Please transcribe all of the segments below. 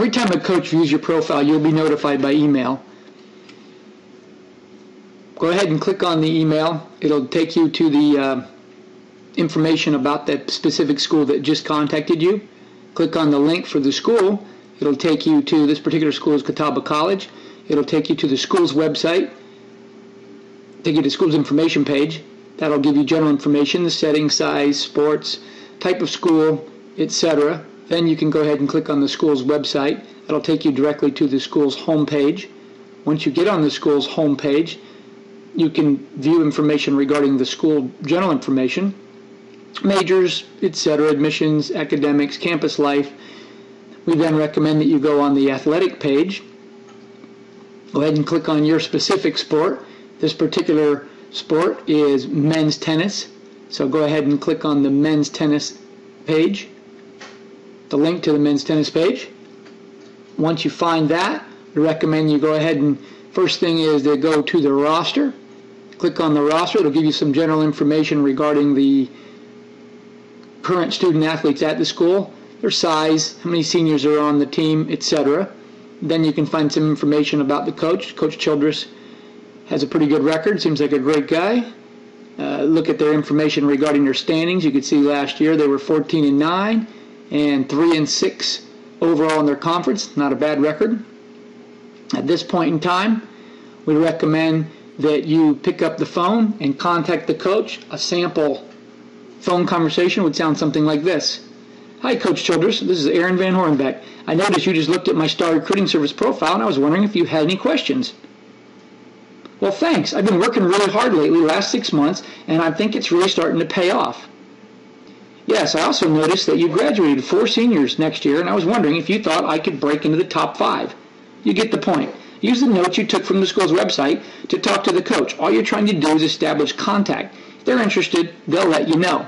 every time a coach views your profile, you'll be notified by email. Go ahead and click on the email. It'll take you to the uh, information about that specific school that just contacted you. Click on the link for the school. It'll take you to this particular school is Catawba College. It'll take you to the school's website, take you to the school's information page. That'll give you general information, the setting, size, sports, type of school, etc. Then you can go ahead and click on the school's website. That'll take you directly to the school's homepage. Once you get on the school's homepage, you can view information regarding the school general information, majors, etc., admissions, academics, campus life. We then recommend that you go on the athletic page. Go ahead and click on your specific sport. This particular sport is men's tennis. So go ahead and click on the men's tennis page, the link to the men's tennis page. Once you find that, I recommend you go ahead and first thing is to go to the roster. Click on the roster. It'll give you some general information regarding the current student athletes at the school, their size, how many seniors are on the team, etc. Then you can find some information about the coach. Coach Childress has a pretty good record, seems like a great guy. Uh, look at their information regarding their standings. You could see last year they were 14 and 9 and 3 and 6 overall in their conference. Not a bad record. At this point in time, we recommend that you pick up the phone and contact the coach. A sample phone conversation would sound something like this. Hi, Coach Childress. This is Aaron Van Hornbeck. I noticed you just looked at my Star Recruiting Service profile, and I was wondering if you had any questions. Well, thanks. I've been working really hard lately, last six months, and I think it's really starting to pay off. Yes, I also noticed that you graduated four seniors next year, and I was wondering if you thought I could break into the top five. You get the point. Use the notes you took from the school's website to talk to the coach. All you're trying to do is establish contact. If they're interested, they'll let you know.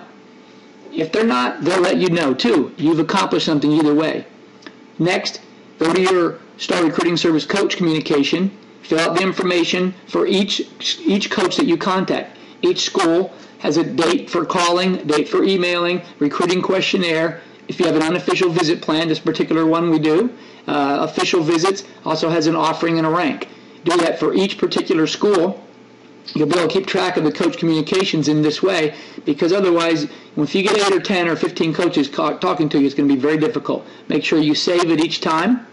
If they're not, they'll let you know too. You've accomplished something either way. Next, go to your Star Recruiting Service coach communication Fill out the information for each each coach that you contact. Each school has a date for calling, date for emailing, recruiting questionnaire. If you have an unofficial visit plan, this particular one we do. Uh, official visits also has an offering and a rank. Do that for each particular school. You'll be able to keep track of the coach communications in this way because otherwise, if you get 8 or 10 or 15 coaches talking to you, it's going to be very difficult. Make sure you save it each time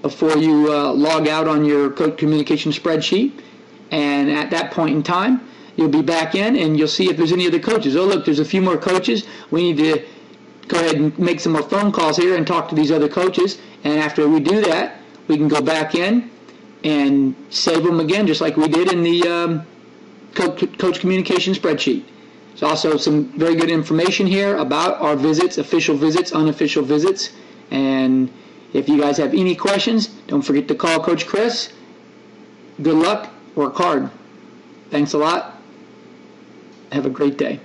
before you uh, log out on your coach communication spreadsheet. And at that point in time, you'll be back in and you'll see if there's any other coaches. Oh, look, there's a few more coaches. We need to go ahead and make some more phone calls here and talk to these other coaches. And after we do that, we can go back in and save them again, just like we did in the um, coach communication spreadsheet. There's also some very good information here about our visits, official visits, unofficial visits, and if you guys have any questions, don't forget to call Coach Chris. Good luck. Work hard. Thanks a lot. Have a great day.